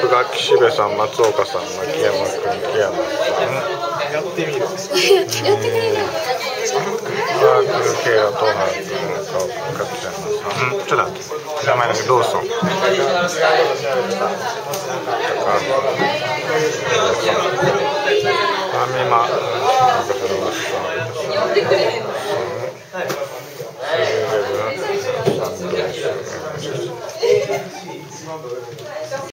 ふがき岸部さん松岡さん牧山君木山さんやって。みるやって。みれるサークる系は東原る岡尾君勝山さん、うん、ちょっと待って。名前だけみーソん高橋アミマ呼んでくれへんの